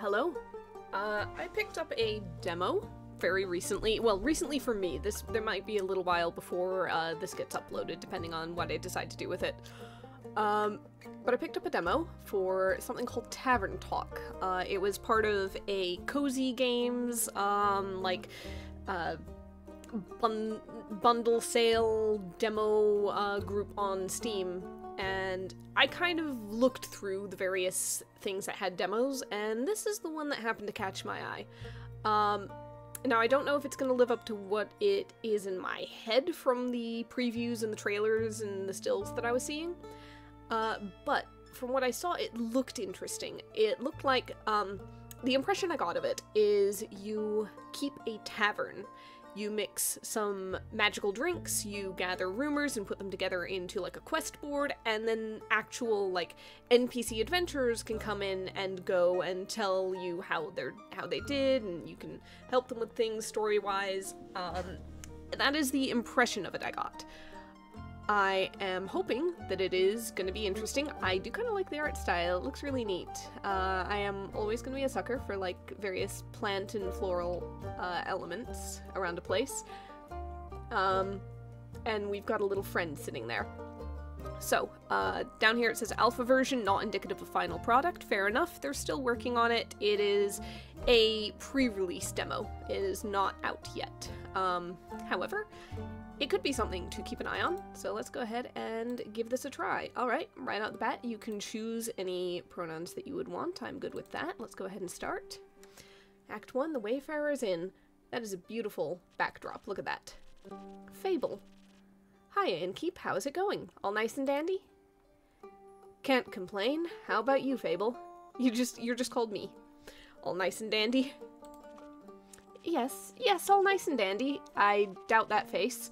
Hello? Uh, I picked up a demo very recently. Well, recently for me. This there might be a little while before uh, this gets uploaded, depending on what I decide to do with it. Um, but I picked up a demo for something called Tavern Talk. Uh, it was part of a cozy games, um, like, uh, bun- bundle sale demo uh, group on Steam, and I kind of looked through the various things that had demos, and this is the one that happened to catch my eye. Um, now, I don't know if it's going to live up to what it is in my head from the previews and the trailers and the stills that I was seeing, uh, but from what I saw, it looked interesting. It looked like, um, the impression I got of it is you keep a tavern you mix some magical drinks, you gather rumors and put them together into like a quest board, and then actual like NPC adventurers can come in and go and tell you how they're how they did, and you can help them with things story wise. Um, that is the impression of it I got. I am hoping that it is going to be interesting. I do kind of like the art style. It looks really neat. Uh, I am always going to be a sucker for like various plant and floral uh, elements around a place. Um, and we've got a little friend sitting there. So, uh, down here it says alpha version, not indicative of final product. Fair enough, they're still working on it. It is a pre-release demo. It is not out yet. Um, however, it could be something to keep an eye on, so let's go ahead and give this a try. Alright, right out the bat, you can choose any pronouns that you would want. I'm good with that. Let's go ahead and start. Act 1, The Wayfarer is in. That is a beautiful backdrop. Look at that. Fable. Hiya, Innkeep. How is it going? All nice and dandy? Can't complain. How about you, Fable? You just- you're just called me. All nice and dandy? Yes, yes, all nice and dandy. I doubt that face.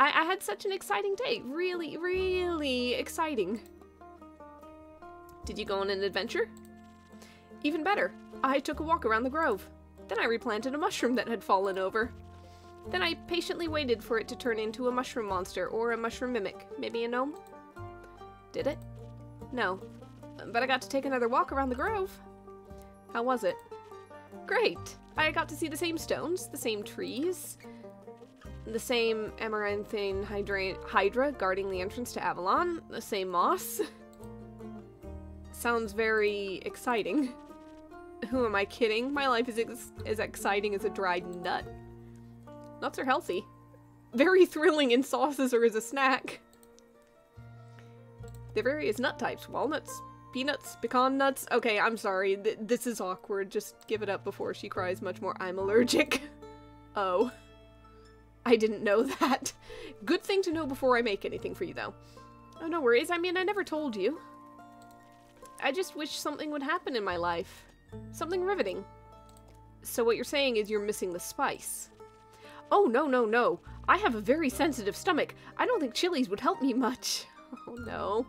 I, I had such an exciting day. Really, really exciting. Did you go on an adventure? Even better, I took a walk around the grove. Then I replanted a mushroom that had fallen over. Then I patiently waited for it to turn into a mushroom monster or a mushroom mimic. Maybe a gnome? Did it? No. But I got to take another walk around the grove. How was it? Great! I got to see the same stones, the same trees, the same amaranthine hydra, hydra guarding the entrance to Avalon, the same moss. Sounds very exciting. Who am I kidding? My life is ex as exciting as a dried nut. Nuts are healthy. Very thrilling in sauces or as a snack. The various nut types, walnuts, peanuts, pecan nuts. Okay, I'm sorry. Th this is awkward. Just give it up before she cries much more. I'm allergic. oh. I didn't know that. Good thing to know before I make anything for you, though. Oh, no worries. I mean, I never told you. I just wish something would happen in my life. Something riveting. So what you're saying is you're missing the spice. Oh, no, no, no. I have a very sensitive stomach. I don't think chilies would help me much. Oh, no.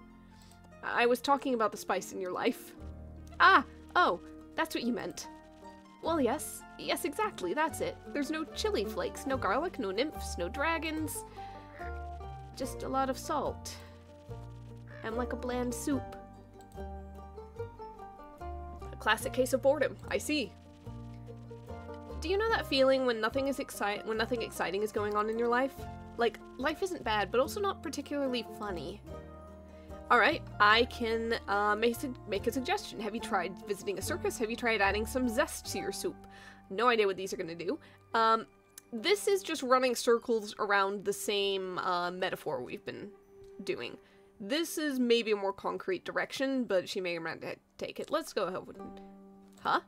I was talking about the spice in your life. Ah, oh, that's what you meant. Well, yes. Yes, exactly, that's it. There's no chili flakes, no garlic, no nymphs, no dragons. Just a lot of salt. And like a bland soup. A classic case of boredom, I see. Do you know that feeling when nothing is excite when nothing exciting is going on in your life? Like, life isn't bad, but also not particularly funny. Alright, I can uh, make, make a suggestion. Have you tried visiting a circus? Have you tried adding some zest to your soup? No idea what these are to do. Um, this is just running circles around the same uh, metaphor we've been doing. This is maybe a more concrete direction, but she may or may not take it. Let's go ahead. Huh?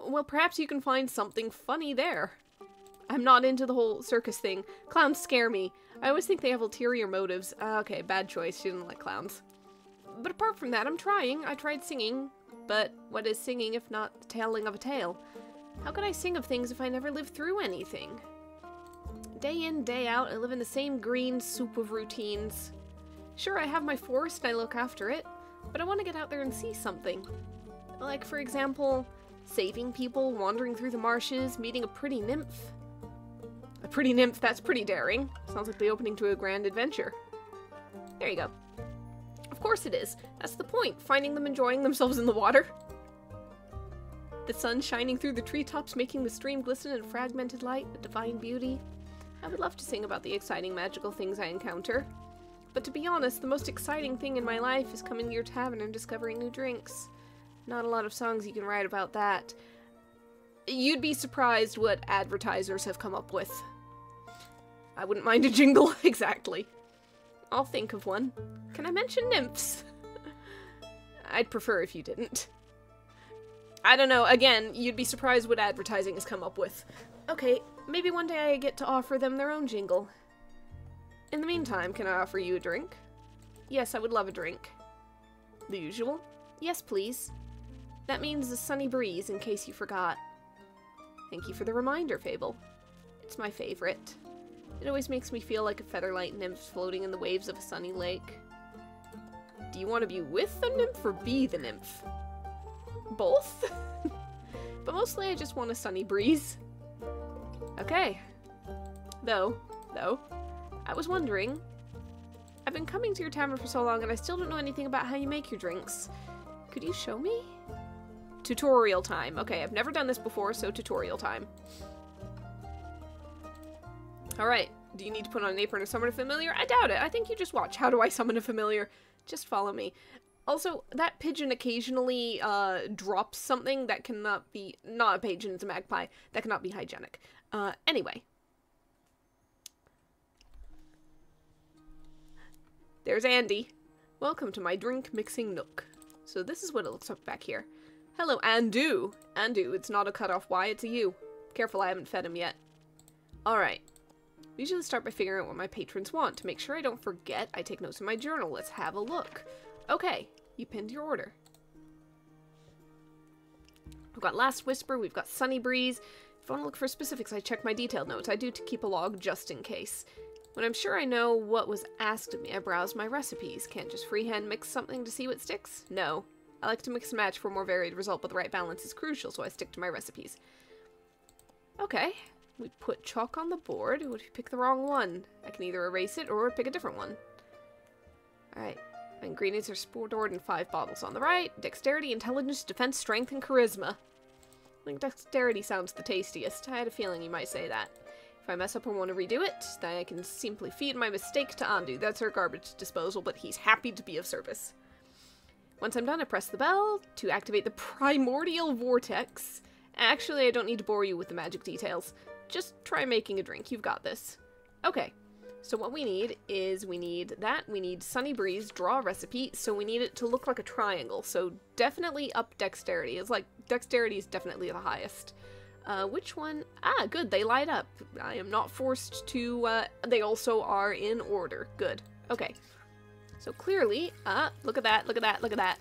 Well, perhaps you can find something funny there. I'm not into the whole circus thing. Clowns scare me. I always think they have ulterior motives. Uh, okay, bad choice. She didn't like clowns. But apart from that, I'm trying. I tried singing. But what is singing if not the telling of a tale? How could I sing of things if I never lived through anything? Day in, day out, I live in the same green soup of routines. Sure, I have my forest and I look after it, but I want to get out there and see something. Like, for example, saving people, wandering through the marshes, meeting a pretty nymph. A pretty nymph, that's pretty daring. Sounds like the opening to a grand adventure. There you go. Of course it is. That's the point, finding them enjoying themselves in the water. The sun shining through the treetops, making the stream glisten in fragmented light, a divine beauty. I would love to sing about the exciting magical things I encounter. But to be honest, the most exciting thing in my life is coming to your tavern and discovering new drinks. Not a lot of songs you can write about that. You'd be surprised what advertisers have come up with. I wouldn't mind a jingle, exactly. I'll think of one. Can I mention nymphs? I'd prefer if you didn't. I don't know, again, you'd be surprised what advertising has come up with. Okay, maybe one day I get to offer them their own jingle. In the meantime, can I offer you a drink? Yes, I would love a drink. The usual? Yes, please. That means a sunny breeze, in case you forgot. Thank you for the reminder, Fable. It's my favorite. It always makes me feel like a featherlight nymph floating in the waves of a sunny lake. Do you want to be with the nymph or be the nymph? Both? but mostly I just want a sunny breeze. Okay. Though, though, I was wondering, I've been coming to your tavern for so long and I still don't know anything about how you make your drinks. Could you show me? Tutorial time. Okay, I've never done this before, so tutorial time. Alright, do you need to put on an apron to summon a familiar? I doubt it. I think you just watch. How do I summon a familiar? Just follow me. Also, that pigeon occasionally uh, drops something that cannot be... Not a pigeon, it's a magpie. That cannot be hygienic. Uh, anyway. There's Andy. Welcome to my drink mixing nook. So this is what it looks like back here. Hello, Andu. Andu, it's not a cutoff Y, it's a U. Careful, I haven't fed him yet. Alright. We usually start by figuring out what my patrons want. To make sure I don't forget, I take notes in my journal. Let's have a look. Okay, you pinned your order. We've got Last Whisper, we've got Sunny Breeze. If I want to look for specifics, I check my detailed notes. I do to keep a log just in case. When I'm sure I know what was asked of me, I browse my recipes. Can't just freehand mix something to see what sticks? No. I like to mix and match for a more varied result, but the right balance is crucial, so I stick to my recipes. Okay, we put chalk on the board. If you pick the wrong one? I can either erase it or pick a different one. Alright. Ingredients are stored in five bottles on the right. Dexterity, intelligence, defense, strength, and charisma. I think dexterity sounds the tastiest. I had a feeling you might say that. If I mess up and want to redo it, then I can simply feed my mistake to Andu. That's her garbage disposal, but he's happy to be of service. Once I'm done, I press the bell to activate the primordial vortex. Actually, I don't need to bore you with the magic details. Just try making a drink. You've got this. Okay. So what we need is we need that, we need Sunny Breeze, draw recipe, so we need it to look like a triangle. So definitely up dexterity. It's like, dexterity is definitely the highest. Uh, which one? Ah, good, they light up. I am not forced to, uh, they also are in order. Good. Okay. So clearly, uh, look at that, look at that, look at that.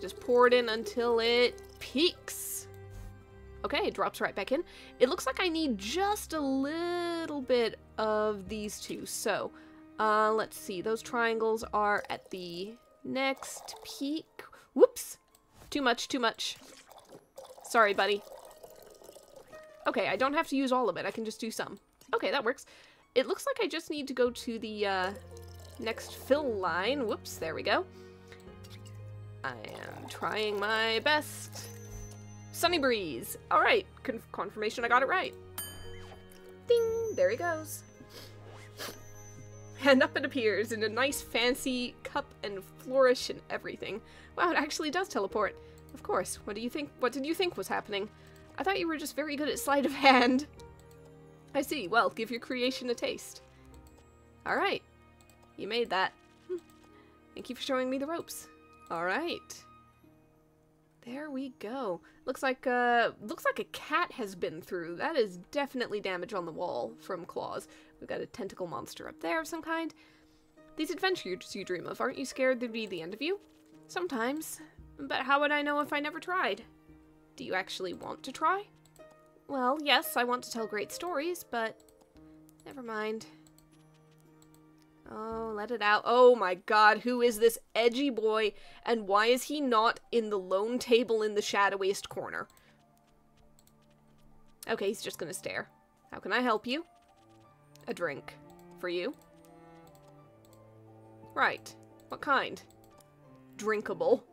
Just pour it in until it peaks. Okay, it drops right back in. It looks like I need just a little bit of these two. So, uh, let's see. Those triangles are at the next peak. Whoops! Too much, too much. Sorry, buddy. Okay, I don't have to use all of it. I can just do some. Okay, that works. It looks like I just need to go to the uh, next fill line. Whoops, there we go. I am trying my best. Sunny Breeze. All right, Con confirmation I got it right. Ding, there he goes. And up it appears in a nice fancy cup and flourish and everything. Wow, it actually does teleport. Of course. What do you think? What did you think was happening? I thought you were just very good at sleight of hand. I see. Well, give your creation a taste. All right. You made that. Hmm. Thank you for showing me the ropes. All right. There we go. Looks like uh looks like a cat has been through. That is definitely damage on the wall from claws. We've got a tentacle monster up there of some kind. These adventures you dream of, aren't you scared they'd be the end of you? Sometimes. But how would I know if I never tried? Do you actually want to try? Well, yes, I want to tell great stories, but never mind. Oh, let it out. Oh my god, who is this edgy boy, and why is he not in the lone table in the shadowiest corner? Okay, he's just gonna stare. How can I help you? A drink. For you? Right. What kind? Drinkable.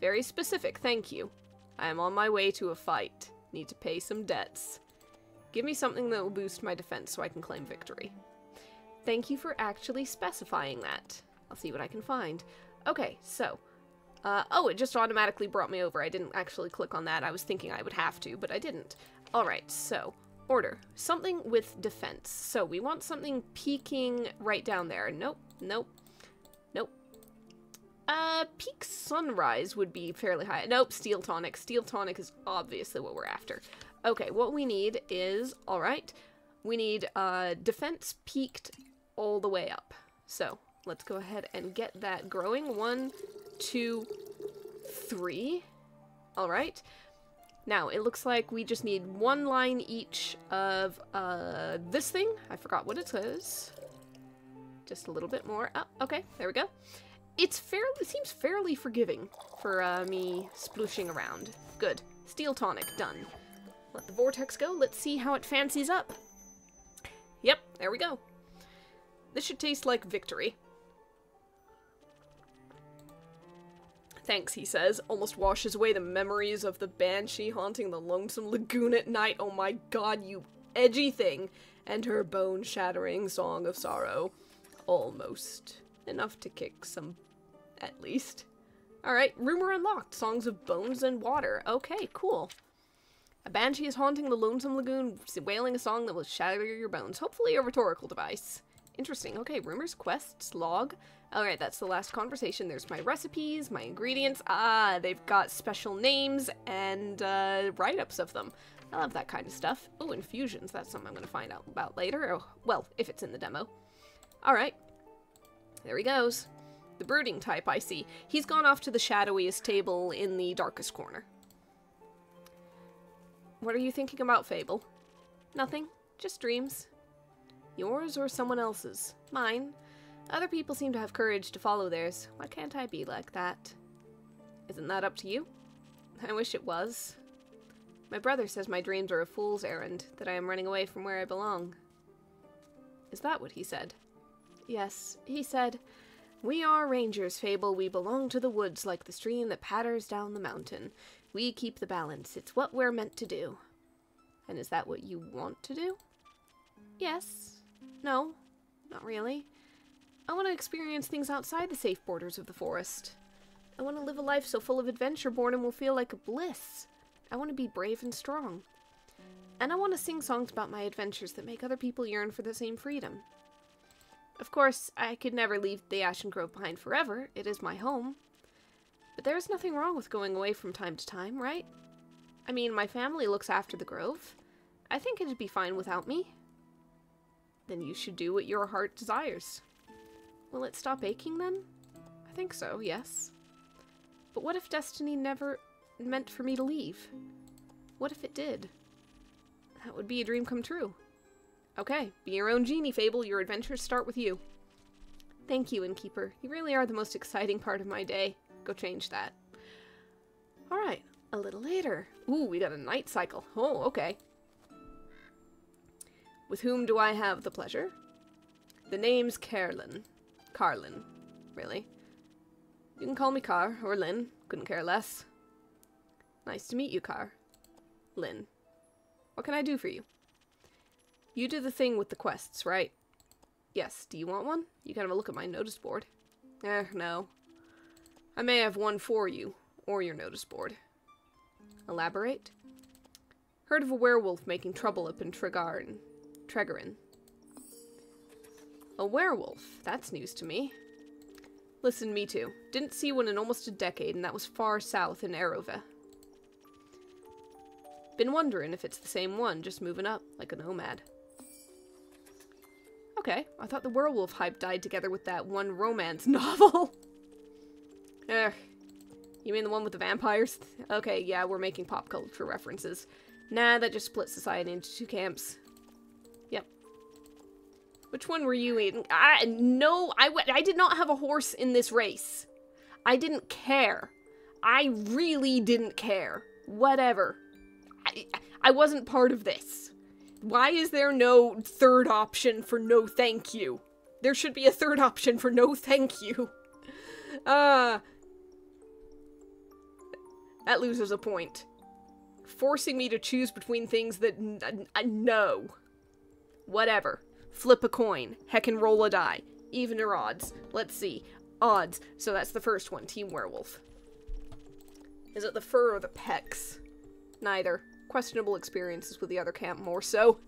Very specific, thank you. I am on my way to a fight. Need to pay some debts. Give me something that will boost my defense so I can claim victory. Thank you for actually specifying that. I'll see what I can find. Okay, so. Uh, oh, it just automatically brought me over. I didn't actually click on that. I was thinking I would have to, but I didn't. Alright, so. Order. Something with defense. So we want something peaking right down there. Nope, nope, nope. Uh, peak sunrise would be fairly high. Nope, steel tonic. Steel tonic is obviously what we're after. Okay, what we need is, alright, we need uh, defense peaked all the way up. So, let's go ahead and get that growing. One, two, three. Alright. Now, it looks like we just need one line each of uh, this thing. I forgot what it says. Just a little bit more. Oh, okay, there we go. It's fairly, it seems fairly forgiving for uh, me splooshing around. Good. Steel tonic, done. Let the vortex go. Let's see how it fancies up. Yep, there we go. This should taste like victory. Thanks, he says, almost washes away the memories of the banshee haunting the lonesome lagoon at night. Oh my god, you edgy thing! And her bone-shattering song of sorrow. Almost. Enough to kick some, at least. Alright, rumor unlocked. Songs of bones and water. Okay, cool. A banshee is haunting the lonesome lagoon, wailing a song that will shatter your bones. Hopefully a rhetorical device. Interesting. Okay, rumors, quests, log. Alright, that's the last conversation. There's my recipes, my ingredients. Ah, they've got special names and uh, write-ups of them. I love that kind of stuff. Oh, infusions. That's something I'm going to find out about later. Oh, well, if it's in the demo. Alright. There he goes. The brooding type, I see. He's gone off to the shadowiest table in the darkest corner. What are you thinking about, Fable? Nothing. Just dreams. Yours or someone else's? Mine. Other people seem to have courage to follow theirs. Why can't I be like that? Isn't that up to you? I wish it was. My brother says my dreams are a fool's errand, that I am running away from where I belong. Is that what he said? Yes, he said, We are rangers, Fable. We belong to the woods like the stream that patters down the mountain. We keep the balance. It's what we're meant to do. And is that what you want to do? Yes. No, not really. I want to experience things outside the safe borders of the forest. I want to live a life so full of adventure boredom will feel like a bliss. I want to be brave and strong. And I want to sing songs about my adventures that make other people yearn for the same freedom. Of course, I could never leave the Ashen Grove behind forever. It is my home. But there is nothing wrong with going away from time to time, right? I mean, my family looks after the grove. I think it'd be fine without me then you should do what your heart desires. Will it stop aching then? I think so, yes. But what if destiny never meant for me to leave? What if it did? That would be a dream come true. Okay, be your own genie, Fable. Your adventures start with you. Thank you, Innkeeper. You really are the most exciting part of my day. Go change that. Alright, a little later. Ooh, we got a night cycle. Oh, okay. With whom do I have the pleasure? The name's Carlin. Carlin, really. You can call me Car, or Lynn. Couldn't care less. Nice to meet you, Car. Lynn. What can I do for you? You do the thing with the quests, right? Yes. Do you want one? You can have a look at my notice board. Eh, no. I may have one for you, or your notice board. Elaborate? Heard of a werewolf making trouble up in Tregarn. Tregarin. A werewolf. That's news to me. Listen, me too. Didn't see one in almost a decade, and that was far south in Erova. Been wondering if it's the same one, just moving up, like a nomad. Okay, I thought the werewolf hype died together with that one romance novel. Ugh. You mean the one with the vampires? Okay, yeah, we're making pop culture references. Nah, that just split society into two camps. Which one were you in? I no, I I did not have a horse in this race. I didn't care. I really didn't care. Whatever. I, I wasn't part of this. Why is there no third option for no thank you? There should be a third option for no thank you. Uh That loses a point. Forcing me to choose between things that I know. Whatever. Flip a coin. Heck and roll a die. Even or odds. Let's see. Odds. So that's the first one. Team Werewolf. Is it the fur or the pecs? Neither. Questionable experiences with the other camp more so.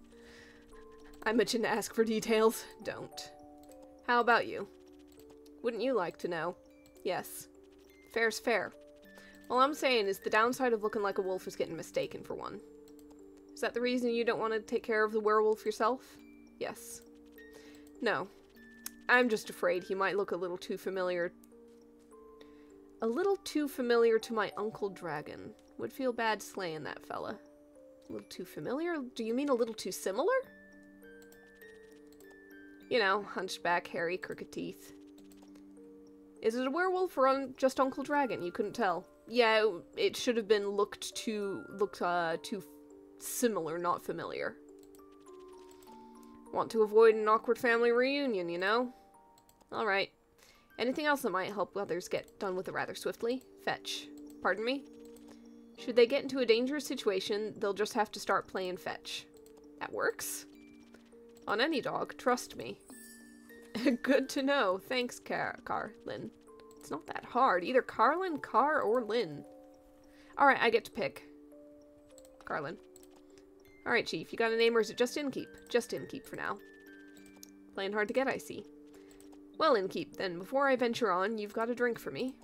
I mentioned to ask for details. Don't. How about you? Wouldn't you like to know? Yes. Fair's fair. All I'm saying is the downside of looking like a wolf is getting mistaken for one. Is that the reason you don't want to take care of the werewolf yourself? Yes. No. I'm just afraid he might look a little too familiar. A little too familiar to my Uncle Dragon. Would feel bad slaying that fella. A little too familiar? Do you mean a little too similar? You know, hunchback, hairy, crooked teeth. Is it a werewolf or un just Uncle Dragon? You couldn't tell. Yeah, it, should have been looked too looked uh too similar, not familiar. Want to avoid an awkward family reunion, you know? Alright. Anything else that might help others get done with it rather swiftly? Fetch. Pardon me? Should they get into a dangerous situation, they'll just have to start playing fetch. That works. On any dog, trust me. Good to know. Thanks, Car Carlin. It's not that hard. Either Carlin, Car, or Lynn. Alright, I get to pick. Carlin. Alright, Chief. You got a name or is it just Innkeep? Just Innkeep for now. Playing hard to get, I see. Well, Innkeep, then before I venture on, you've got a drink for me.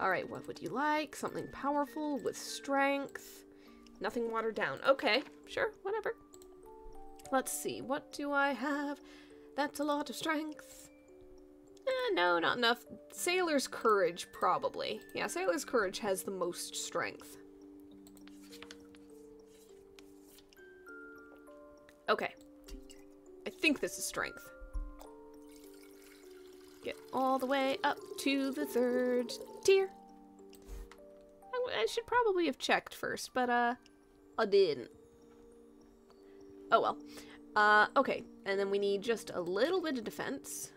Alright, what would you like? Something powerful with strength. Nothing watered down. Okay, sure, whatever. Let's see, what do I have? That's a lot of strength. Eh, no, not enough. Sailor's Courage, probably. Yeah, Sailor's Courage has the most strength. Okay. I think this is strength. Get all the way up to the third tier. I, should probably have checked first, but, uh, I didn't. Oh well. Uh, okay, and then we need just a little bit of defense.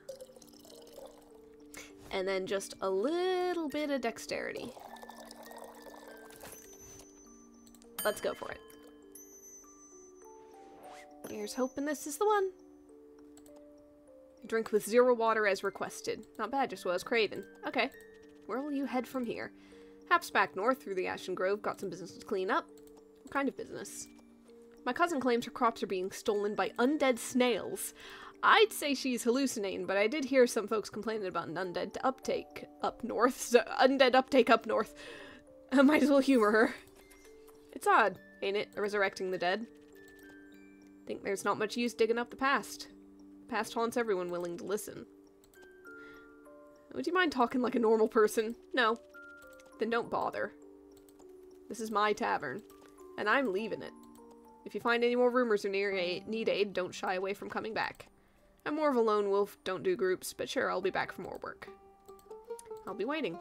And then just a little bit of dexterity. Let's go for it. Here's hoping this is the one. Drink with zero water as requested. Not bad, just what I was craving. Okay. Where will you head from here? Perhaps back north through the Ashen Grove. Got some business to clean up. What kind of business? My cousin claims her crops are being stolen by undead snails. I'd say she's hallucinating, but I did hear some folks complaining about an undead uptake up north. So, undead uptake up north. I might as well humor her. It's odd, ain't it, resurrecting the dead? Think there's not much use digging up the past. The Past haunts everyone willing to listen. Would you mind talking like a normal person? No. Then don't bother. This is my tavern, and I'm leaving it. If you find any more rumors or need aid, don't shy away from coming back. I'm more of a lone wolf, don't do groups, but sure, I'll be back for more work. I'll be waiting.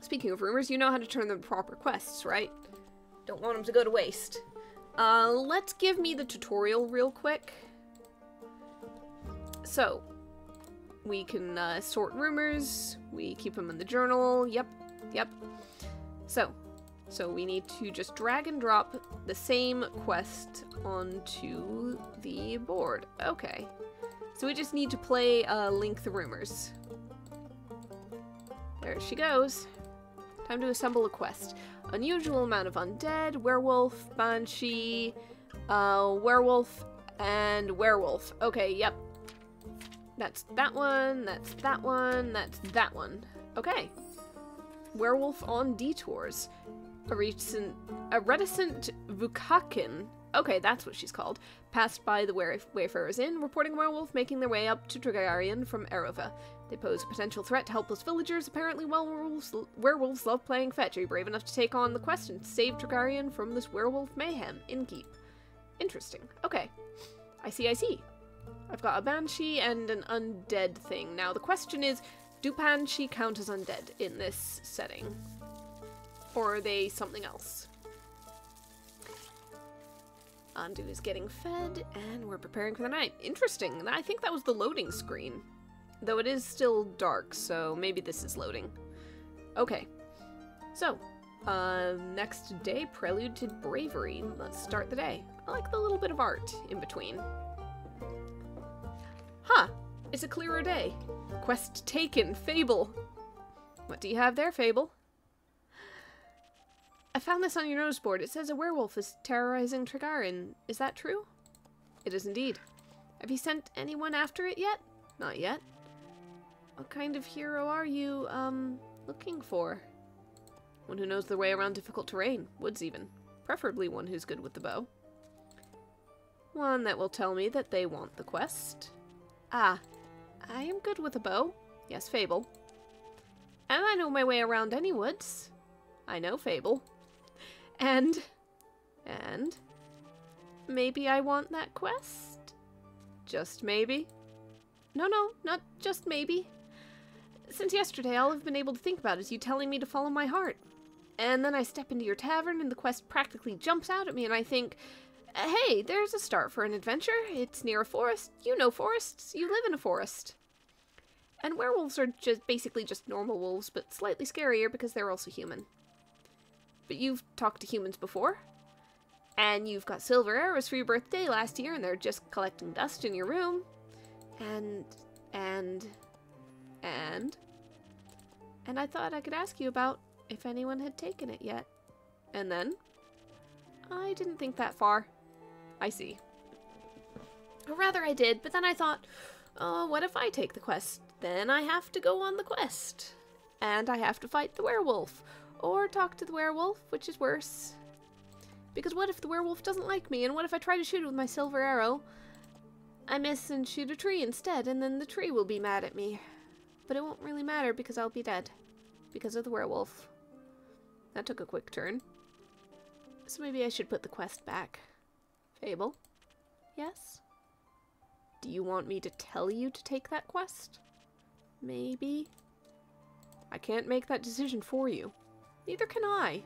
Speaking of rumors, you know how to turn them to proper quests, right? Don't want them to go to waste. Uh, let's give me the tutorial real quick. So, we can uh, sort rumors, we keep them in the journal, yep, yep. So, so we need to just drag and drop the same quest onto the board. Okay. So we just need to play uh, Link the Rumors. There she goes. Time to assemble a quest. Unusual amount of undead, werewolf, banshee, uh, werewolf, and werewolf. Okay, yep, that's that one, that's that one, that's that one. Okay. Werewolf on detours. A recent, a reticent Vukakin. Okay, that's what she's called. Passed by the Wayfarers Inn, reporting a werewolf making their way up to Dragarian from Erova. They pose a potential threat to helpless villagers. Apparently, werewolves, werewolves love playing fetch. Are you brave enough to take on the quest and save Dragarian from this werewolf mayhem? Innkeep. Interesting. Okay. I see, I see. I've got a banshee and an undead thing. Now, the question is, do banshee count as undead in this setting? Or are they something else? Andu is getting fed, and we're preparing for the night. Interesting. I think that was the loading screen. Though it is still dark, so maybe this is loading. Okay. So, Uh, next day, Prelude to Bravery. Let's start the day. I like the little bit of art in between. Huh, it's a clearer day. Quest taken, Fable. What do you have there, Fable? I found this on your notice board. It says a werewolf is terrorizing Tregarin. Is that true? It is indeed. Have you sent anyone after it yet? Not yet. What kind of hero are you, um, looking for? One who knows the way around difficult terrain, woods even. Preferably one who's good with the bow. One that will tell me that they want the quest. Ah, I am good with a bow. Yes, Fable. And I know my way around any woods. I know Fable. And... And... Maybe I want that quest? Just maybe? No, no, not just maybe. Since yesterday, all I've been able to think about is you telling me to follow my heart. And then I step into your tavern and the quest practically jumps out at me and I think, hey, there's a start for an adventure. It's near a forest. You know forests. You live in a forest. And werewolves are just basically just normal wolves, but slightly scarier because they're also human. But you've talked to humans before. And you've got silver arrows for your birthday last year and they're just collecting dust in your room. And, and, and, and I thought I could ask you about if anyone had taken it yet. And then? I didn't think that far. I see. Or rather, I did, but then I thought, oh, what if I take the quest? Then I have to go on the quest. And I have to fight the werewolf. Or talk to the werewolf, which is worse. Because what if the werewolf doesn't like me? And what if I try to shoot it with my silver arrow? I miss and shoot a tree instead, and then the tree will be mad at me. But it won't really matter because I'll be dead. Because of the werewolf. That took a quick turn. So maybe I should put the quest back. Fable? Yes? Do you want me to tell you to take that quest? Maybe? I can't make that decision for you. Neither can I.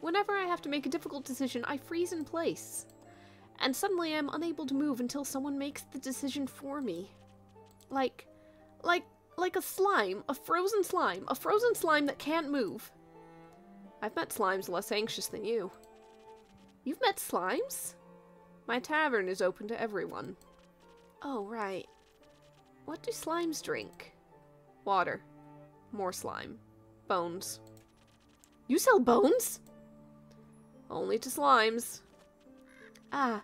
Whenever I have to make a difficult decision, I freeze in place. And suddenly I'm unable to move until someone makes the decision for me. Like, like, like a slime, a frozen slime, a frozen slime that can't move. I've met slimes less anxious than you. You've met slimes? My tavern is open to everyone. Oh, right. What do slimes drink? Water. More slime. Bones. You sell bones? Only to slimes. Ah,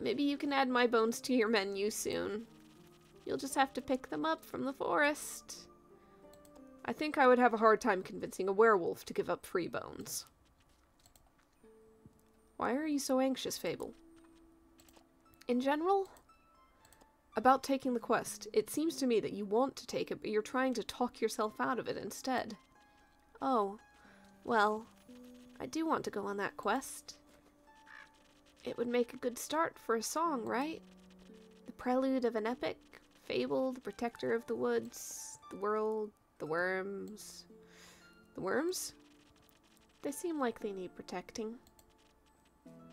maybe you can add my bones to your menu soon. You'll just have to pick them up from the forest. I think I would have a hard time convincing a werewolf to give up free bones. Why are you so anxious, Fable? In general? About taking the quest. It seems to me that you want to take it, but you're trying to talk yourself out of it instead. Oh, well, I do want to go on that quest. It would make a good start for a song, right? The prelude of an epic, Fable, the protector of the woods, the world, the worms. The worms? They seem like they need protecting.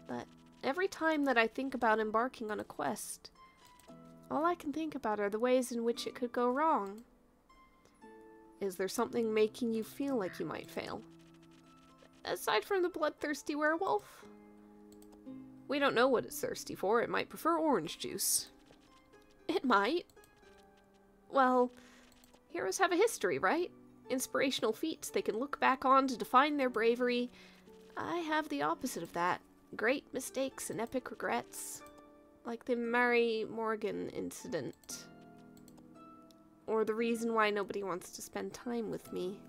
But every time that I think about embarking on a quest, all I can think about are the ways in which it could go wrong. Is there something making you feel like you might fail? Aside from the bloodthirsty werewolf? We don't know what it's thirsty for. It might prefer orange juice. It might. Well, heroes have a history, right? Inspirational feats they can look back on to define their bravery. I have the opposite of that. Great mistakes and epic regrets. Like the Mary Morgan incident. Or the reason why nobody wants to spend time with me.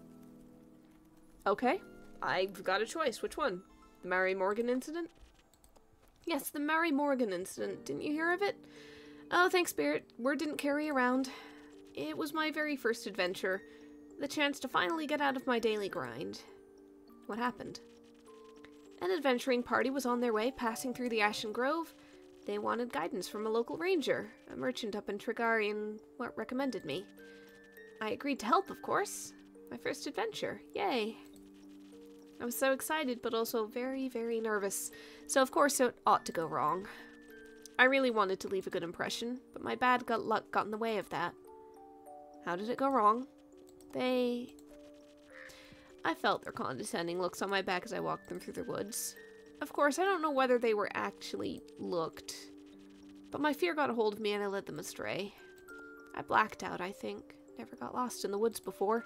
Okay, I've got a choice. Which one? The Mary Morgan incident? Yes, the Mary Morgan incident. Didn't you hear of it? Oh, thanks, Spirit. Word didn't carry around. It was my very first adventure. The chance to finally get out of my daily grind. What happened? An adventuring party was on their way, passing through the Ashen Grove. They wanted guidance from a local ranger, a merchant up in Tregarian, what recommended me. I agreed to help, of course. My first adventure. Yay. I was so excited, but also very, very nervous. So of course it ought to go wrong. I really wanted to leave a good impression, but my bad gut luck got in the way of that. How did it go wrong? They... I felt their condescending looks on my back as I walked them through the woods. Of course, I don't know whether they were actually looked, but my fear got a hold of me and I led them astray. I blacked out, I think. Never got lost in the woods before.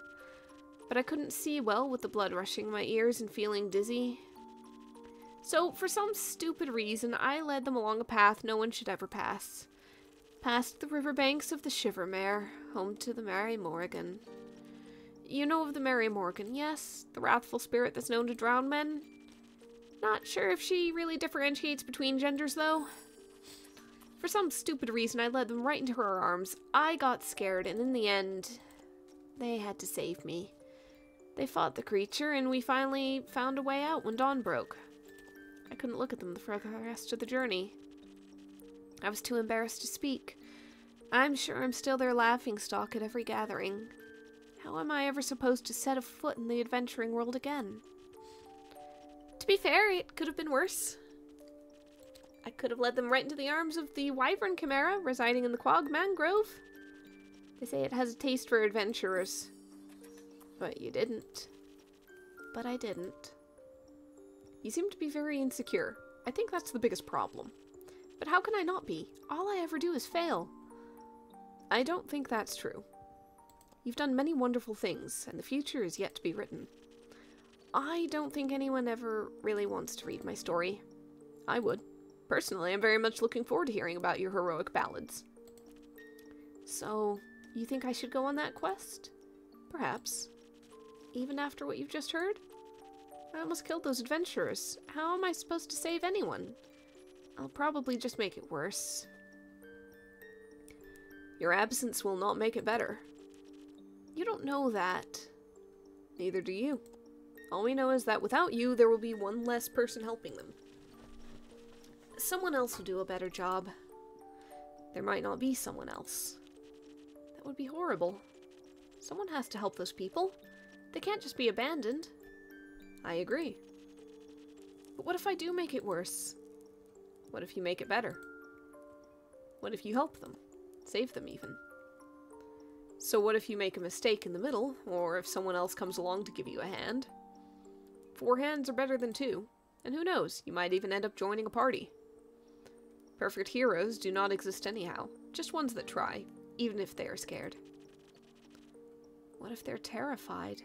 But I couldn't see well with the blood rushing my ears and feeling dizzy. So, for some stupid reason, I led them along a path no one should ever pass. Past the riverbanks of the Shivermere, home to the Mary Morrigan. You know of the Mary Morgan, yes? The wrathful spirit that's known to drown men? Not sure if she really differentiates between genders, though. For some stupid reason, I led them right into her arms. I got scared, and in the end, they had to save me. They fought the creature, and we finally found a way out when dawn broke. I couldn't look at them for the rest of the journey. I was too embarrassed to speak. I'm sure I'm still their laughing stock at every gathering. How am I ever supposed to set a foot in the adventuring world again? To be fair, it could have been worse. I could have led them right into the arms of the wyvern chimera residing in the Quag Mangrove. They say it has a taste for adventurers. But you didn't. But I didn't. You seem to be very insecure. I think that's the biggest problem. But how can I not be? All I ever do is fail. I don't think that's true. You've done many wonderful things, and the future is yet to be written. I don't think anyone ever really wants to read my story. I would. Personally, I'm very much looking forward to hearing about your heroic ballads. So, you think I should go on that quest? Perhaps. Even after what you've just heard? I almost killed those adventurers. How am I supposed to save anyone? I'll probably just make it worse. Your absence will not make it better. You don't know that. Neither do you. All we know is that without you, there will be one less person helping them. Someone else will do a better job. There might not be someone else. That would be horrible. Someone has to help those people. They can't just be abandoned. I agree. But what if I do make it worse? What if you make it better? What if you help them? Save them, even? So what if you make a mistake in the middle, or if someone else comes along to give you a hand? Four hands are better than two, and who knows, you might even end up joining a party. Perfect heroes do not exist anyhow, just ones that try, even if they are scared. What if they're terrified?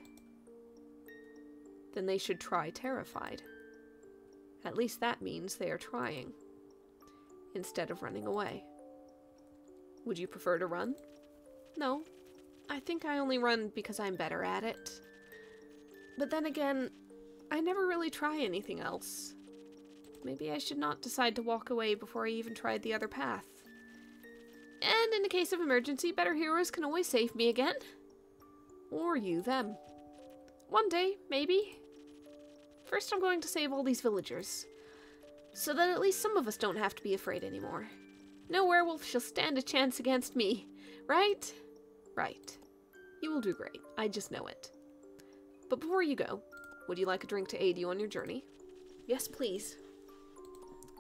Then they should try terrified. At least that means they are trying, instead of running away. Would you prefer to run? No. I think I only run because I'm better at it. But then again, I never really try anything else. Maybe I should not decide to walk away before I even tried the other path. And in the case of emergency, better heroes can always save me again. Or you them. One day, maybe. First I'm going to save all these villagers. So that at least some of us don't have to be afraid anymore. No werewolf shall stand a chance against me. Right? Right. You will do great. I just know it. But before you go, would you like a drink to aid you on your journey? Yes, please.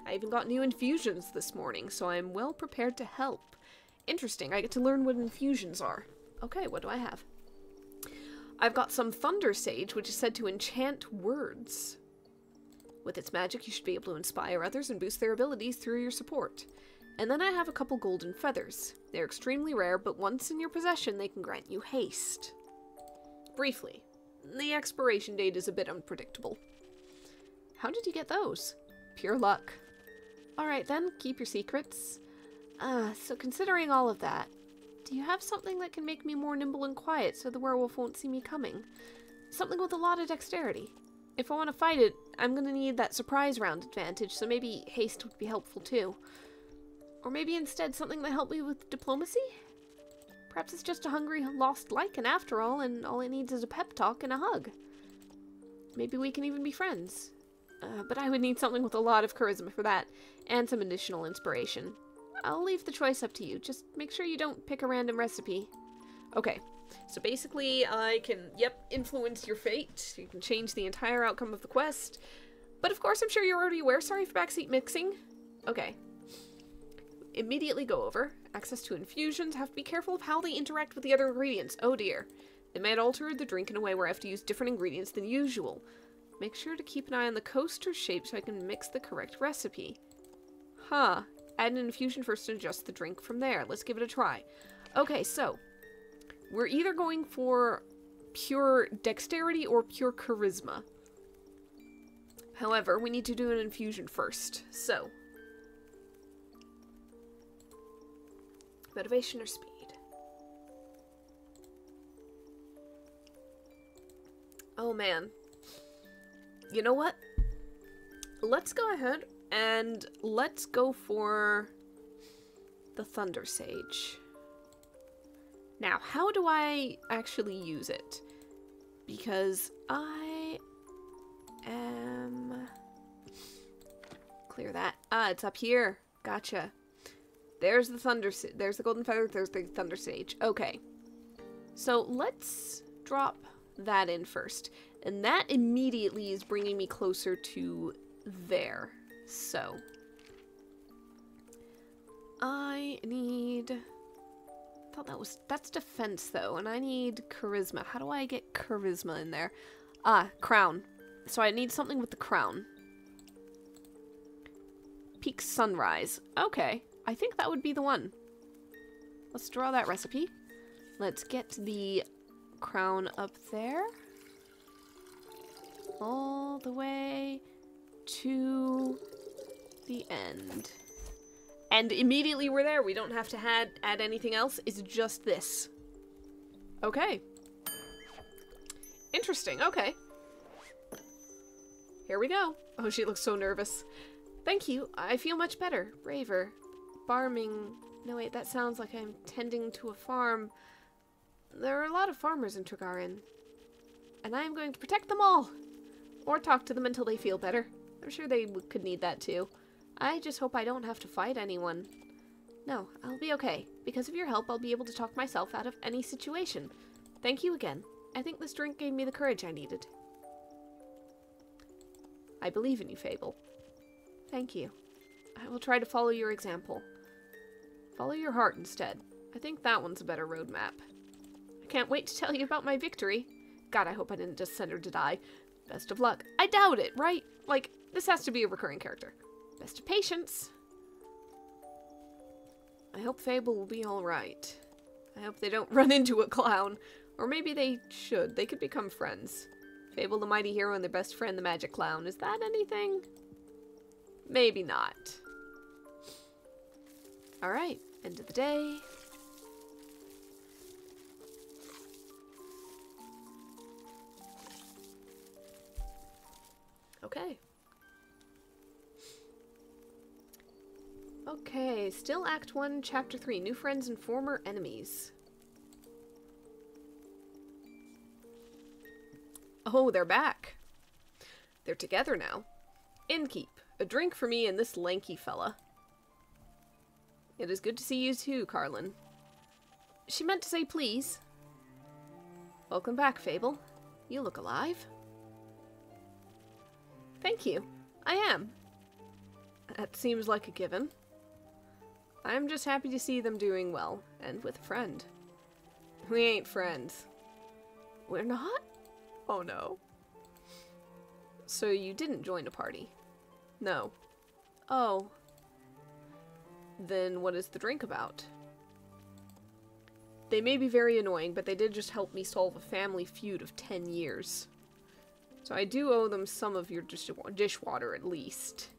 I even got new infusions this morning, so I'm well prepared to help. Interesting, I get to learn what infusions are. Okay, what do I have? I've got some Thunder Sage, which is said to enchant words. With its magic, you should be able to inspire others and boost their abilities through your support. And then I have a couple golden feathers. They're extremely rare, but once in your possession, they can grant you haste. Briefly, the expiration date is a bit unpredictable. How did you get those? Pure luck. Alright then, keep your secrets. Uh, so considering all of that, do you have something that can make me more nimble and quiet so the werewolf won't see me coming? Something with a lot of dexterity. If I want to fight it, I'm gonna need that surprise round advantage, so maybe haste would be helpful too. Or maybe instead something that helped me with diplomacy? Perhaps it's just a hungry, lost Lycan after all, and all it needs is a pep talk and a hug. Maybe we can even be friends. Uh, but I would need something with a lot of charisma for that, and some additional inspiration. I'll leave the choice up to you. Just make sure you don't pick a random recipe. Okay, so basically I can, yep, influence your fate. You can change the entire outcome of the quest. But of course, I'm sure you're already aware. Sorry for backseat mixing. Okay. Immediately go over. Access to infusions. Have to be careful of how they interact with the other ingredients. Oh dear. It might alter the drink in a way where I have to use different ingredients than usual. Make sure to keep an eye on the coaster shape so I can mix the correct recipe. Huh. Add an infusion first and adjust the drink from there. Let's give it a try. Okay, so we're either going for pure dexterity or pure charisma. However, we need to do an infusion first. So, motivation or speed? Oh man. You know what? Let's go ahead and let's go for the Thunder Sage. Now, how do I actually use it? Because I am... Clear that. Ah, it's up here. Gotcha. There's the Thunder... There's the Golden Feather. There's the Thunder Sage. Okay. So let's drop that in first. And that immediately is bringing me closer to there. So. I need... I thought that was... That's defense, though. And I need charisma. How do I get charisma in there? Ah, crown. So I need something with the crown. Peak Sunrise. Okay. I think that would be the one. Let's draw that recipe. Let's get the crown up there. All the way to the end. And immediately we're there. We don't have to add, add anything else. It's just this. Okay. Interesting. Okay. Here we go. Oh, she looks so nervous. Thank you. I feel much better. Braver. Farming. No, wait, that sounds like I'm tending to a farm. There are a lot of farmers in Tregarin. And I am going to protect them all. Or talk to them until they feel better. I'm sure they could need that too. I just hope I don't have to fight anyone. No, I'll be okay. Because of your help, I'll be able to talk myself out of any situation. Thank you again. I think this drink gave me the courage I needed. I believe in you, Fable. Thank you. I will try to follow your example. Follow your heart instead. I think that one's a better roadmap. I can't wait to tell you about my victory. God, I hope I didn't just send her to die. Best of luck. I doubt it, right? Like, this has to be a recurring character. Best of patience. I hope Fable will be alright. I hope they don't run into a clown. Or maybe they should. They could become friends. Fable the mighty hero and their best friend the magic clown. Is that anything? Maybe not. Alright, end of the day. Okay. Okay, still Act 1, Chapter 3, New Friends and Former Enemies. Oh, they're back. They're together now. Innkeep, a drink for me and this lanky fella. It is good to see you too, Carlin. She meant to say please. Welcome back, Fable. You look alive. Thank you. I am. That seems like a given. I'm just happy to see them doing well, and with a friend. We ain't friends. We're not? Oh no. So you didn't join a party? No. Oh. Then what is the drink about? They may be very annoying, but they did just help me solve a family feud of 10 years. So I do owe them some of your dish dishwater at least.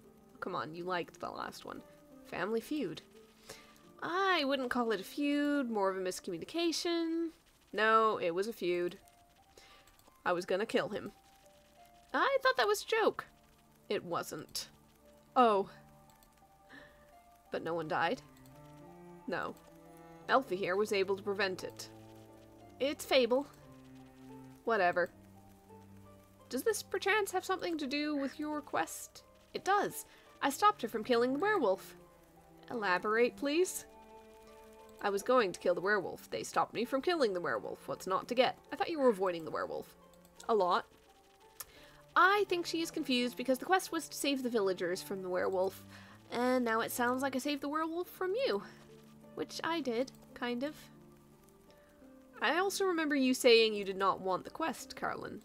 Come on, you liked the last one. Family feud. I wouldn't call it a feud, more of a miscommunication. No, it was a feud. I was gonna kill him. I thought that was a joke. It wasn't. Oh. But no one died? No. Elfie here was able to prevent it. It's fable. Whatever. Does this perchance have something to do with your quest? It does. I stopped her from killing the werewolf. Elaborate, please. I was going to kill the werewolf. They stopped me from killing the werewolf. What's not to get? I thought you were avoiding the werewolf. A lot. I think she is confused because the quest was to save the villagers from the werewolf, and now it sounds like I saved the werewolf from you. Which I did, kind of. I also remember you saying you did not want the quest, Carlin.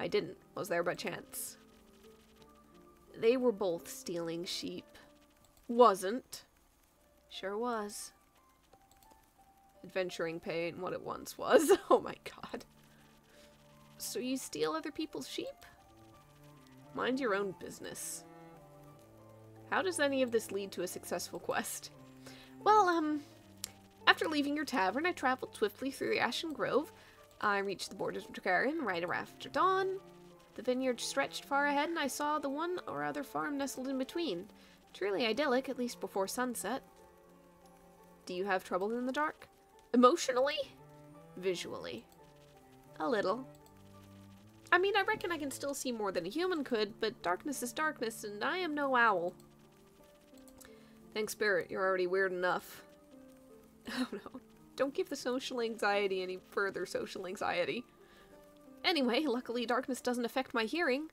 I didn't. Was there by chance? They were both stealing sheep. Wasn't. Sure was. Adventuring pain, what it once was. Oh my god. So you steal other people's sheep? Mind your own business. How does any of this lead to a successful quest? Well, um, after leaving your tavern, I traveled swiftly through the Ashen Grove. I reached the borders of Dragarin right after dawn. The vineyard stretched far ahead, and I saw the one or other farm nestled in between. Truly idyllic, at least before sunset. Do you have trouble in the dark? Emotionally? Visually. A little. I mean, I reckon I can still see more than a human could, but darkness is darkness, and I am no owl. Thanks, Spirit. You're already weird enough. Oh no. Don't give the social anxiety any further social anxiety. Anyway, luckily darkness doesn't affect my hearing.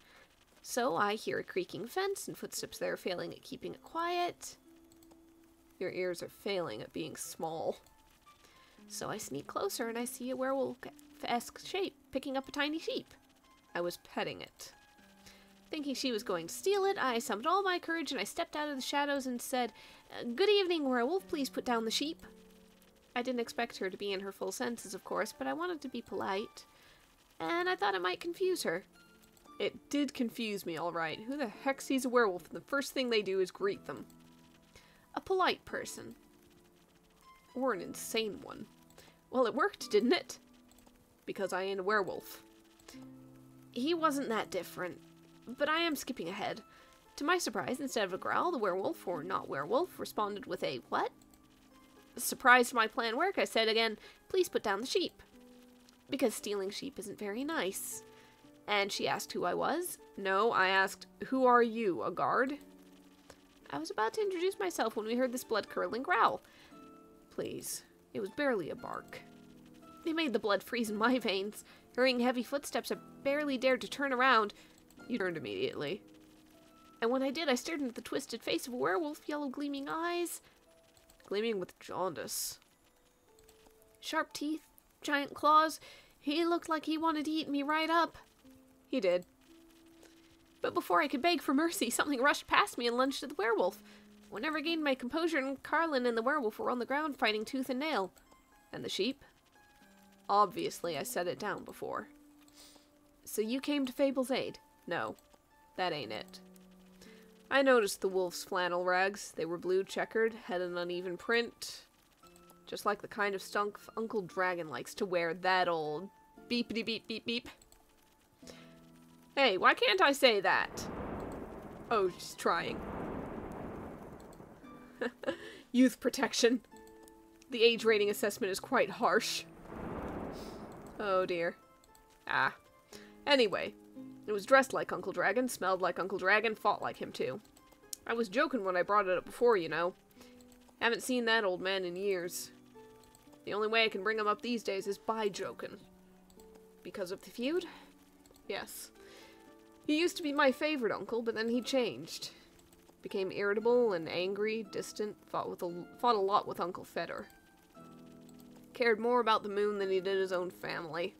So I hear a creaking fence and footsteps there failing at keeping it quiet. Your ears are failing at being small. So I sneak closer and I see a werewolf-esque shape picking up a tiny sheep. I was petting it. Thinking she was going to steal it, I summoned all my courage and I stepped out of the shadows and said, Good evening, werewolf, please put down the sheep. I didn't expect her to be in her full senses, of course, but I wanted to be polite. And I thought it might confuse her. It did confuse me, alright. Who the heck sees a werewolf and the first thing they do is greet them? A polite person. Or an insane one. Well, it worked, didn't it? Because I ain't a werewolf. He wasn't that different, but I am skipping ahead. To my surprise, instead of a growl, the werewolf, or not werewolf, responded with a what? Surprised my plan worked, I said again, please put down the sheep. Because stealing sheep isn't very nice. And she asked who I was. No, I asked, who are you, a guard? I was about to introduce myself when we heard this blood-curdling growl. Please, it was barely a bark. It made the blood freeze in my veins. Hearing heavy footsteps, I barely dared to turn around. You turned immediately. And when I did, I stared into the twisted face of a werewolf, yellow gleaming eyes, gleaming with jaundice. Sharp teeth, giant claws. He looked like he wanted to eat me right up. He did. But before I could beg for mercy, something rushed past me and lunged at the werewolf. Whenever I gained my composure, and Carlin and the werewolf were on the ground fighting tooth and nail. And the sheep? Obviously, I set it down before. So you came to Fable's aid? No, that ain't it. I noticed the wolf's flannel rags. They were blue checkered, had an uneven print. Just like the kind of stunk Uncle Dragon likes to wear that old beepity beep beep beep. Hey, why can't I say that? Oh, she's trying. Youth protection. The age rating assessment is quite harsh. Oh dear. Ah. Anyway, it was dressed like Uncle Dragon, smelled like Uncle Dragon, fought like him too. I was joking when I brought it up before, you know. Haven't seen that old man in years. The only way I can bring him up these days is by joking. Because of the feud? Yes. He used to be my favorite uncle, but then he changed. Became irritable and angry, distant, fought, with a, fought a lot with Uncle Feder cared more about the moon than he did his own family.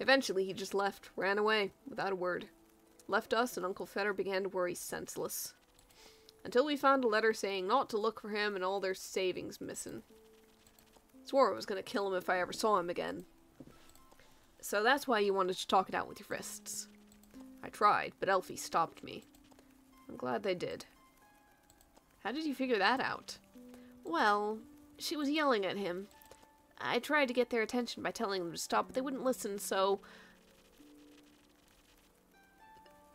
Eventually, he just left, ran away, without a word. Left us, and Uncle Feder began to worry senseless. Until we found a letter saying not to look for him and all their savings missing. Swore I was gonna kill him if I ever saw him again. So that's why you wanted to talk it out with your fists. I tried, but Elfie stopped me. I'm glad they did. How did you figure that out? Well, she was yelling at him, I tried to get their attention by telling them to stop, but they wouldn't listen, so...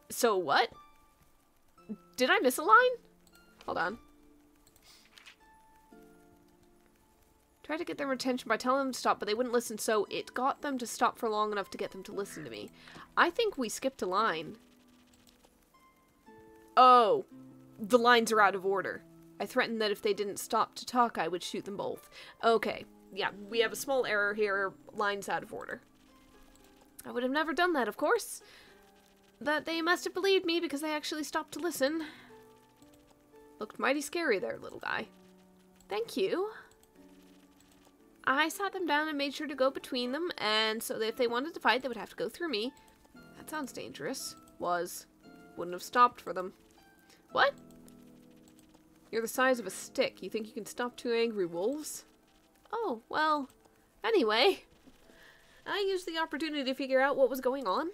So what? Did I miss a line? Hold on. Tried to get their attention by telling them to stop, but they wouldn't listen, so it got them to stop for long enough to get them to listen to me. I think we skipped a line. Oh, the lines are out of order. I threatened that if they didn't stop to talk, I would shoot them both. Okay, yeah, we have a small error here, lines out of order. I would have never done that, of course. But they must have believed me because they actually stopped to listen. Looked mighty scary there, little guy. Thank you. I sat them down and made sure to go between them, and so that if they wanted to fight, they would have to go through me. That sounds dangerous. Was. Wouldn't have stopped for them. What? You're the size of a stick. You think you can stop two angry wolves? Oh, well, anyway. I used the opportunity to figure out what was going on.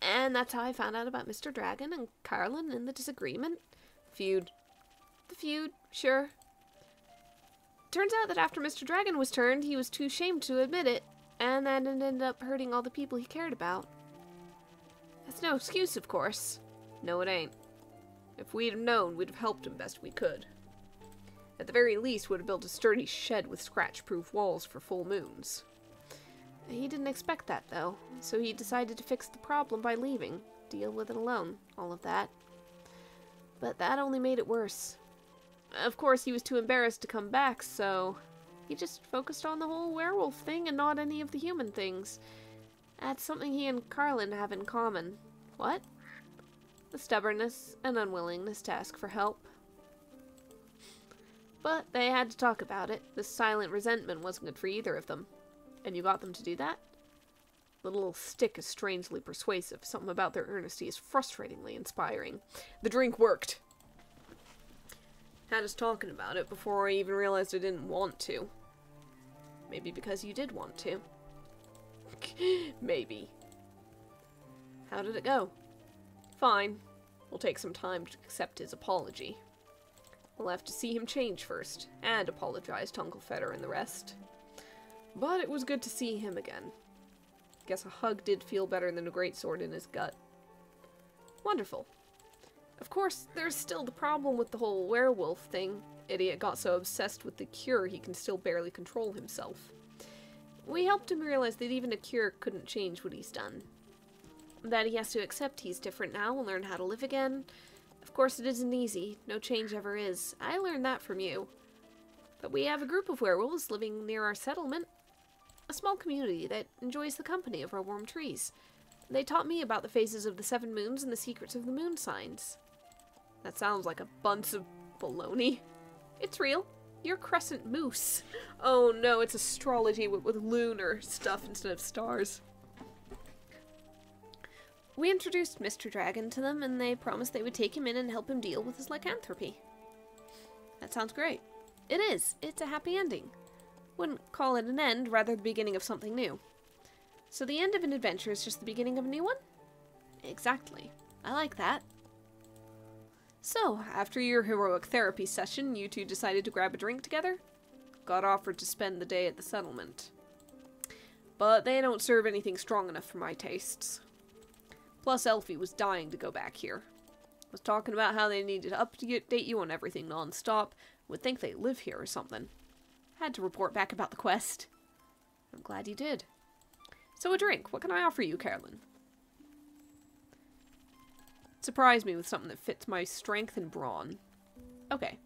And that's how I found out about Mr. Dragon and Carlin and the disagreement. Feud. The feud, sure. Turns out that after Mr. Dragon was turned, he was too ashamed to admit it, and that ended up hurting all the people he cared about. That's no excuse, of course. No, it ain't. If we'd have known, we'd have helped him best we could. At the very least, we'd have built a sturdy shed with scratch-proof walls for full moons. He didn't expect that, though, so he decided to fix the problem by leaving, deal with it alone, all of that. But that only made it worse. Of course, he was too embarrassed to come back, so he just focused on the whole werewolf thing and not any of the human things. That's something he and Carlin have in common. What? The stubbornness and unwillingness to ask for help. But they had to talk about it. The silent resentment wasn't good for either of them. And you got them to do that? The little stick is strangely persuasive. Something about their earnesty is frustratingly inspiring. The drink worked. Had us talking about it before I even realized I didn't want to. Maybe because you did want to. Maybe. How did it go? Fine. We'll take some time to accept his apology. We'll have to see him change first, and apologize to Uncle Feder and the rest. But it was good to see him again. Guess a hug did feel better than a great sword in his gut. Wonderful. Of course, there's still the problem with the whole werewolf thing. Idiot got so obsessed with the cure he can still barely control himself. We helped him realize that even a cure couldn't change what he's done. That he has to accept he's different now and learn how to live again. Of course, it isn't easy. No change ever is. I learned that from you. But we have a group of werewolves living near our settlement. A small community that enjoys the company of our warm trees. They taught me about the phases of the seven moons and the secrets of the moon signs. That sounds like a bunch of baloney. It's real. You're crescent moose. Oh no, it's astrology with, with lunar stuff instead of stars. We introduced Mr. Dragon to them, and they promised they would take him in and help him deal with his lycanthropy. That sounds great. It is. It's a happy ending. Wouldn't call it an end, rather the beginning of something new. So the end of an adventure is just the beginning of a new one? Exactly. I like that. So, after your heroic therapy session, you two decided to grab a drink together? Got offered to spend the day at the settlement. But they don't serve anything strong enough for my tastes. Plus, Elfie was dying to go back here. Was talking about how they needed to update you on everything non-stop. Would think they live here or something. Had to report back about the quest. I'm glad you did. So a drink. What can I offer you, Carolyn? Surprise me with something that fits my strength and brawn. Okay.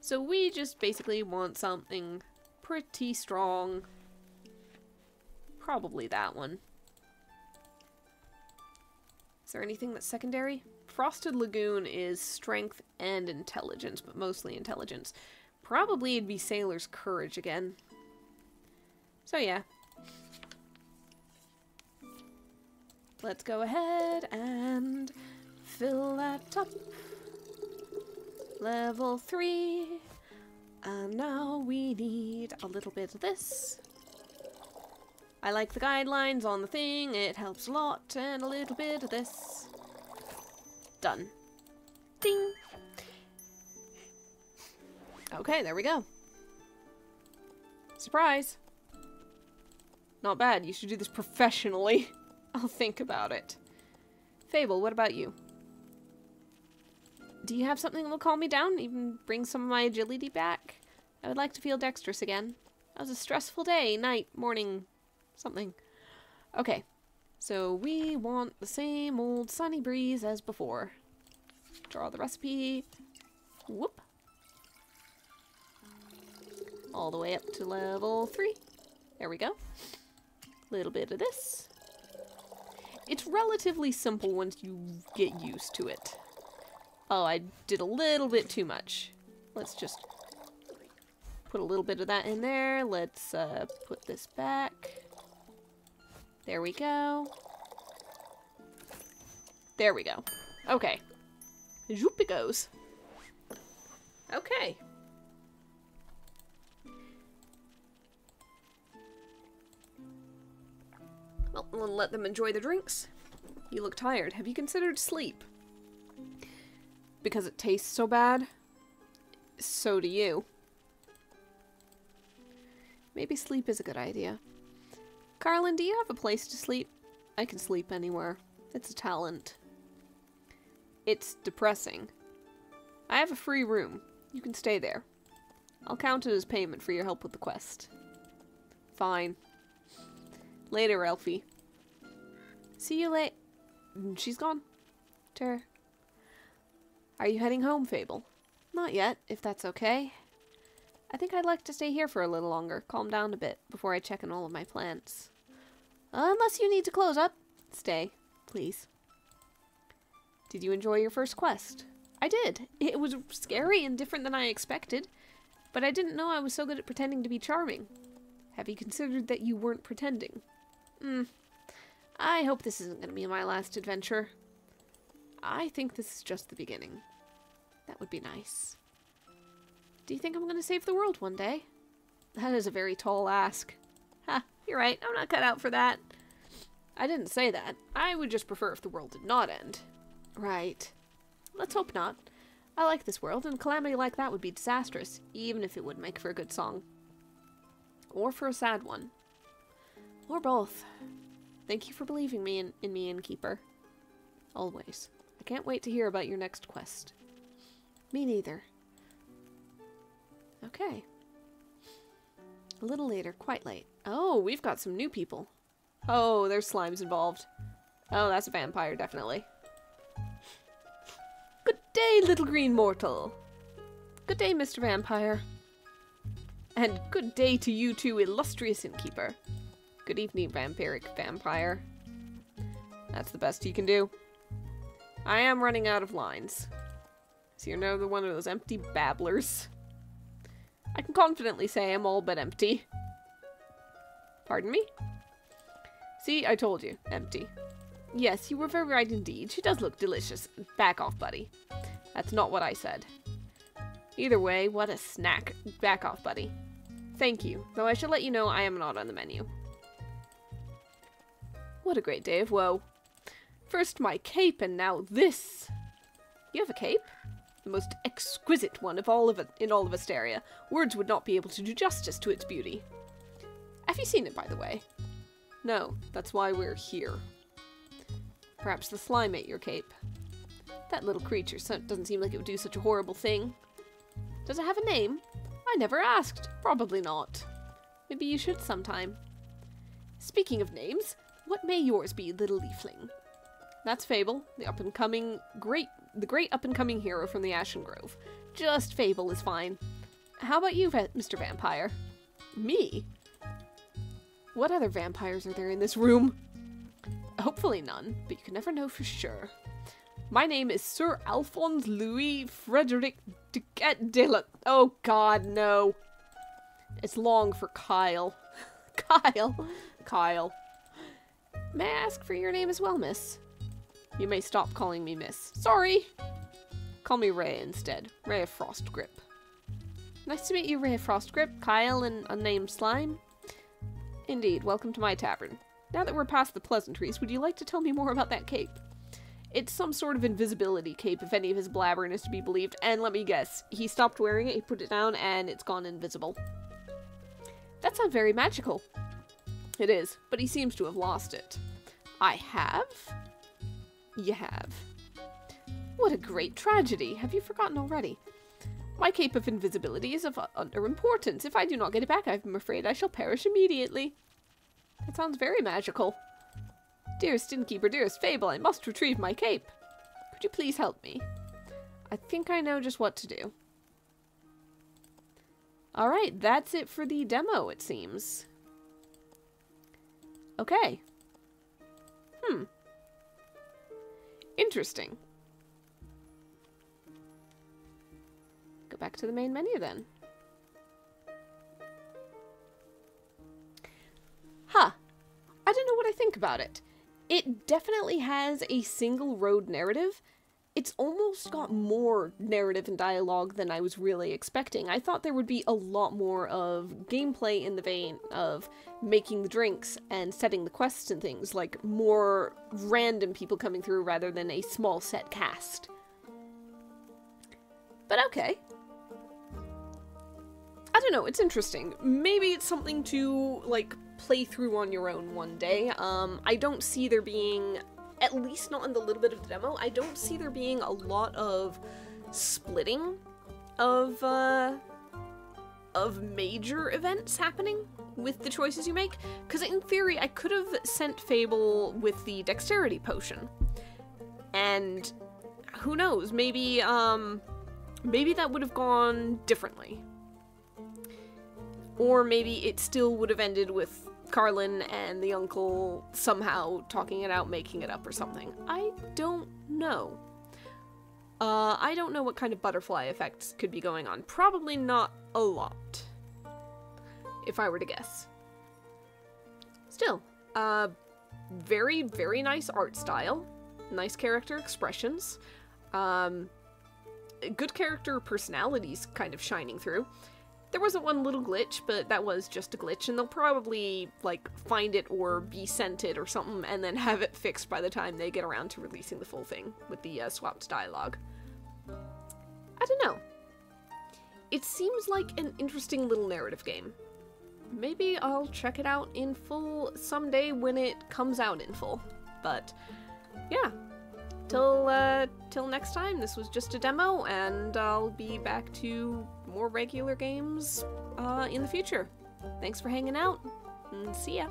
So we just basically want something pretty strong. Probably that one. There anything that's secondary? Frosted Lagoon is strength and intelligence, but mostly intelligence. Probably it'd be Sailor's Courage again. So yeah. Let's go ahead and fill that up. Level 3. And now we need a little bit of this. I like the guidelines on the thing, it helps a lot, and a little bit of this. Done. Ding! Okay, there we go. Surprise! Not bad, you should do this professionally. I'll think about it. Fable, what about you? Do you have something that will calm me down? Even bring some of my agility back? I would like to feel dexterous again. That was a stressful day, night, morning, something. Okay, so we want the same old sunny breeze as before. Draw the recipe. Whoop. All the way up to level 3. There we go. Little bit of this. It's relatively simple once you get used to it. Oh, I did a little bit too much. Let's just put a little bit of that in there. Let's uh, put this back. There we go. There we go. Okay. Zoop it goes. Okay. Well, we'll let them enjoy the drinks. You look tired. Have you considered sleep? Because it tastes so bad? So do you. Maybe sleep is a good idea. Carlin, do you have a place to sleep? I can sleep anywhere. It's a talent. It's depressing. I have a free room. You can stay there. I'll count it as payment for your help with the quest. Fine. Later, Elfie. See you late. Mm, she's gone. Ter. Are you heading home, Fable? Not yet, if that's okay. I think I'd like to stay here for a little longer, calm down a bit, before I check on all of my plants. Unless you need to close up. Stay, please. Did you enjoy your first quest? I did. It was scary and different than I expected, but I didn't know I was so good at pretending to be charming. Have you considered that you weren't pretending? Hmm. I hope this isn't going to be my last adventure. I think this is just the beginning. That would be nice. Do you think I'm going to save the world one day? That is a very tall ask. Ha, you're right. I'm not cut out for that. I didn't say that. I would just prefer if the world did not end. Right. Let's hope not. I like this world, and calamity like that would be disastrous, even if it would make for a good song. Or for a sad one. Or both. Thank you for believing me in, in me, Innkeeper. Always. I can't wait to hear about your next quest. Me neither. Okay. A little later, quite late. Oh, we've got some new people. Oh, there's slimes involved. Oh, that's a vampire, definitely. Good day, little green mortal. Good day, Mr. Vampire. And good day to you too, illustrious innkeeper. Good evening, vampiric vampire. That's the best you can do. I am running out of lines. So you're another one of those empty babblers. I can confidently say I'm all but empty. Pardon me? See, I told you. Empty. Yes, you were very right indeed. She does look delicious. Back off, buddy. That's not what I said. Either way, what a snack. Back off, buddy. Thank you, though I should let you know I am not on the menu. What a great day of woe. First my cape, and now this. You have a cape? The most exquisite one of all of it in all of Asteria. Words would not be able to do justice to its beauty. Have you seen it, by the way? No, that's why we're here. Perhaps the slime ate your cape. That little creature doesn't seem like it would do such a horrible thing. Does it have a name? I never asked. Probably not. Maybe you should sometime. Speaking of names, what may yours be, little leafling? That's Fable, the up-and-coming great the great up-and-coming hero from the Ashen Grove. Just Fable is fine. How about you, Mr. Vampire? Me? What other vampires are there in this room? Hopefully none, but you can never know for sure. My name is Sir Alphonse Louis Frederick Duquette de la- Oh god, no. It's long for Kyle. Kyle. Kyle. May I ask for your name as well, miss? You may stop calling me miss. Sorry! Call me Ray instead. Ray of Frostgrip. Nice to meet you, Ray of Frostgrip. Kyle and unnamed slime. Indeed, welcome to my tavern. Now that we're past the pleasantries, would you like to tell me more about that cape? It's some sort of invisibility cape, if any of his blabbering is to be believed, and let me guess, he stopped wearing it, he put it down, and it's gone invisible. That sounds very magical. It is, but he seems to have lost it. I have? You have. What a great tragedy. Have you forgotten already? My cape of invisibility is of under importance. If I do not get it back, I'm afraid I shall perish immediately. That sounds very magical. Dearest innkeeper, dearest Fable, I must retrieve my cape. Could you please help me? I think I know just what to do. Alright, that's it for the demo, it seems. Okay. Hmm. Interesting. Go back to the main menu then. Huh. I don't know what I think about it. It definitely has a single road narrative. It's almost got more narrative and dialogue than I was really expecting. I thought there would be a lot more of gameplay in the vein of making the drinks and setting the quests and things, like more random people coming through rather than a small set cast. But okay, I don't know, it's interesting. Maybe it's something to, like, play through on your own one day. Um, I don't see there being, at least not in the little bit of the demo, I don't see there being a lot of splitting of, uh, of major events happening with the choices you make. Because in theory, I could have sent Fable with the dexterity potion. And who knows, maybe, um, maybe that would have gone differently. Or maybe it still would have ended with Carlin and the uncle somehow talking it out, making it up or something. I don't know. Uh, I don't know what kind of butterfly effects could be going on. Probably not a lot. If I were to guess. Still, uh, very, very nice art style. Nice character expressions. Um, good character personalities kind of shining through. There wasn't one little glitch, but that was just a glitch, and they'll probably, like, find it or be sent it or something, and then have it fixed by the time they get around to releasing the full thing with the uh, swapped dialogue. I don't know. It seems like an interesting little narrative game. Maybe I'll check it out in full someday when it comes out in full. But, yeah, till uh, till next time, this was just a demo, and I'll be back to more regular games uh, in the future. Thanks for hanging out, and see ya.